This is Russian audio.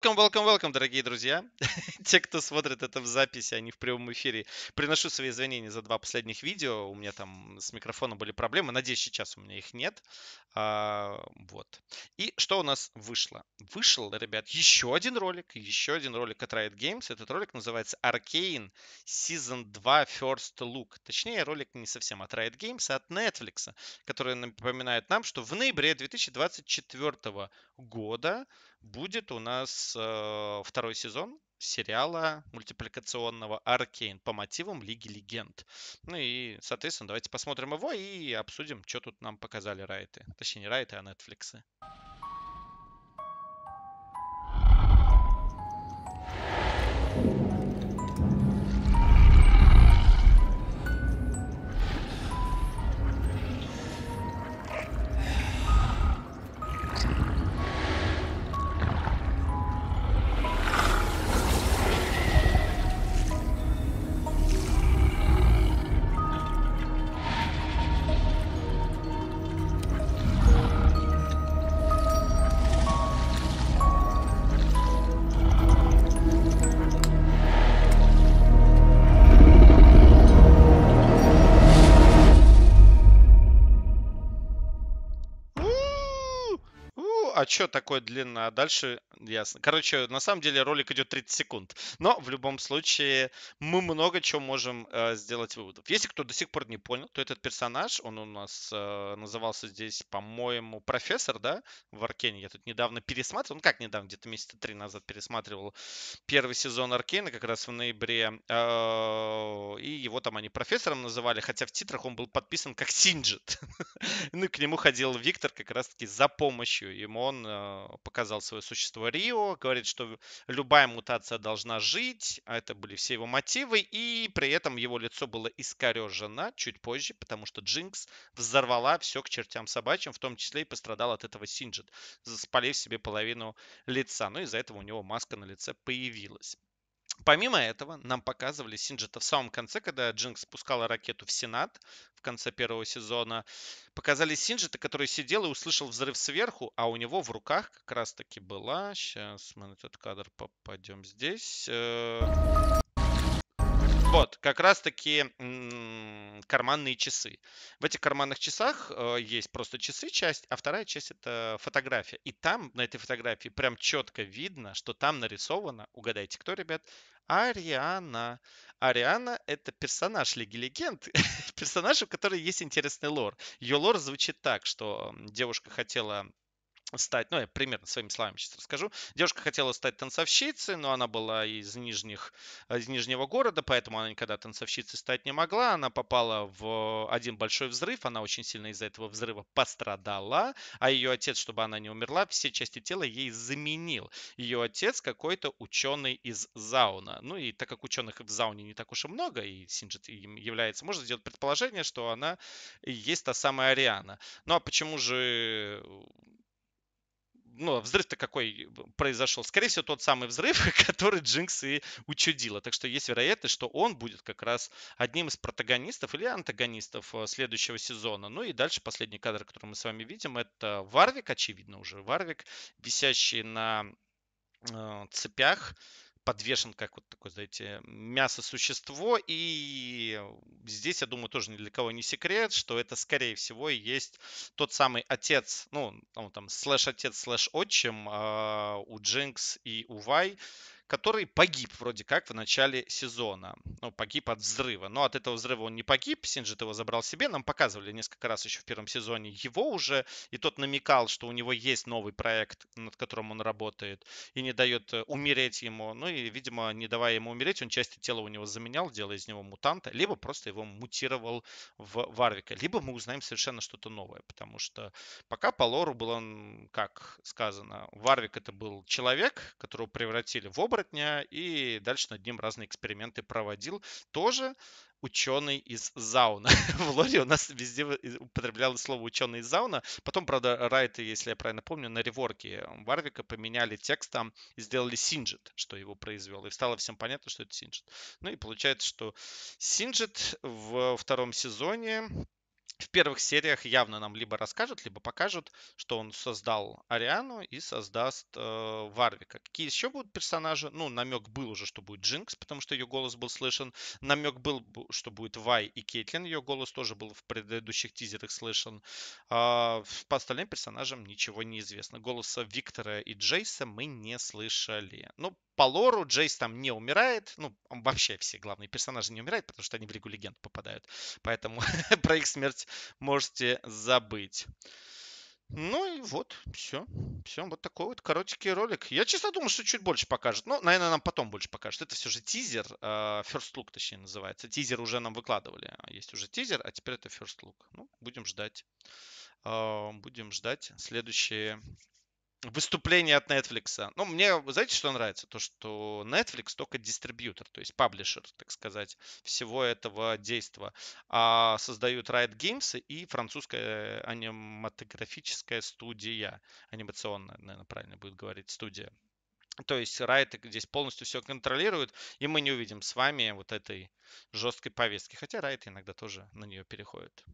Welcome, welcome, welcome, дорогие друзья. Те, кто смотрит это в записи, а не в прямом эфире, приношу свои извинения за два последних видео. У меня там с микрофоном были проблемы. Надеюсь, сейчас у меня их нет. А, вот. И что у нас вышло? Вышел, ребят, еще один ролик. Еще один ролик от Riot Games. Этот ролик называется Arcane Season 2 First Look. Точнее, ролик не совсем от Riot Games, а от Netflix, который напоминает нам, что в ноябре 2024 года будет у нас э, второй сезон сериала мультипликационного Аркейн по мотивам Лиги Легенд. Ну и, соответственно, давайте посмотрим его и обсудим, что тут нам показали Райты. Точнее, не Райты, а Netflix. Что такое длинное? А дальше ясно. Короче, на самом деле ролик идет 30 секунд. Но в любом случае мы много чего можем э, сделать выводов. Если кто до сих пор не понял, то этот персонаж, он у нас э, назывался здесь, по-моему, профессор, да, в Аркене. Я тут недавно пересматривал, ну как недавно, где-то месяца три назад пересматривал первый сезон Аркена, как раз в ноябре. Э, и его там они профессором называли, хотя в титрах он был подписан как Синджит. Ну и к нему ходил Виктор как раз-таки за помощью. Ему он э, показал свое Рио, говорит, что любая мутация должна жить, а это были все его мотивы, и при этом его лицо было искорежено чуть позже, потому что Джинкс взорвала все к чертям собачьим, в том числе и пострадал от этого Синджит, спалив себе половину лица. Ну, из-за этого у него маска на лице появилась. Помимо этого, нам показывали Синджета в самом конце, когда Джинкс спускала ракету в Сенат в конце первого сезона. Показали Синджета, который сидел и услышал взрыв сверху, а у него в руках как раз-таки была... Сейчас мы на этот кадр попадем здесь. Э, вот, как раз-таки карманные часы. В этих карманных часах э, есть просто часы часть, а вторая часть это фотография. И там, на этой фотографии, прям четко видно, что там нарисовано, угадайте, кто, ребят? Ариана. Ариана — это персонаж Лиги Легенд, персонаж, у которой есть интересный лор. Ее лор звучит так, что девушка хотела стать, ну, я примерно своими словами сейчас расскажу. Девушка хотела стать танцовщицей, но она была из, нижних, из Нижнего города, поэтому она никогда танцовщицей стать не могла. Она попала в один большой взрыв, она очень сильно из-за этого взрыва пострадала, а ее отец, чтобы она не умерла, все части тела ей заменил. Ее отец какой-то ученый из Зауна. Ну и так как ученых в Зауне не так уж и много, и Синджит им является, можно сделать предположение, что она есть та самая Ариана. Ну а почему же ну, взрыв-то какой произошел? Скорее всего, тот самый взрыв, который Джинкс и учудила. Так что есть вероятность, что он будет как раз одним из протагонистов или антагонистов э, следующего сезона. Ну и дальше последний кадр, который мы с вами видим, это Варвик, очевидно уже Варвик, висящий на э, цепях подвешен как вот такое, знаете, мясо существо. И здесь, я думаю, тоже ни для кого не секрет, что это, скорее всего, и есть тот самый отец, ну, он там слэш-отец, слэш-отчим э, у Джинкс и у Вай, который погиб вроде как в начале сезона. Ну, погиб от взрыва. Но от этого взрыва он не погиб, Синджит его забрал себе. Нам показывали несколько раз еще в первом сезоне его уже. И тот намекал, что у него есть новый проект, над которым он работает. И не дает э, умереть ему. Ну и, видимо, не давая ему умереть, он части тела у него заменял, делая из него мутанта. Либо просто его мутировал в Варвика. Либо мы узнаем совершенно что-то новое. Потому что пока по лору было, как сказано, Варвик это был человек, которого превратили в образ оборотня и дальше над ним разные эксперименты проводил. Тоже ученый из Зауна. в лоре у нас везде употреблялось слово ученый из Зауна. Потом, правда, Riot, если я правильно помню, на реворке Варвика поменяли текст там и сделали Синджед, что его произвел. И стало всем понятно, что это Синджед. Ну и получается, что Синджит в втором сезоне в первых сериях явно нам либо расскажут, либо покажут, что он создал Ариану и создаст э, Варвика. Какие еще будут персонажи? Ну, намек был уже, что будет Джинкс, потому что ее голос был слышен. Намек был, что будет Вай и Кейтлин. Ее голос тоже был в предыдущих тизерах слышен. А, по остальным персонажам ничего не известно. Голоса Виктора и Джейса мы не слышали. Ну, по лору Джейс там не умирает. Ну, вообще все главные персонажи не умирают, потому что они в Лигу Легенд попадают. Поэтому про их смерть можете забыть. Ну и вот, все. Все, вот такой вот коротенький ролик. Я честно думал, что чуть больше покажет. Ну, наверное, нам потом больше покажет. Это все же тизер. Uh, first Look, точнее, называется. Тизер уже нам выкладывали. Есть уже тизер, а теперь это First Look. Ну, будем ждать. Uh, будем ждать следующие выступление от Netflix. Ну, мне, знаете, что нравится? То, что Netflix только дистрибьютор, то есть паблишер, так сказать, всего этого действия. А создают Riot Games и французская аниматографическая студия. Анимационная, наверное, правильно будет говорить, студия. То есть Riot здесь полностью все контролирует, и мы не увидим с вами вот этой жесткой повестки. Хотя Riot иногда тоже на нее переходит.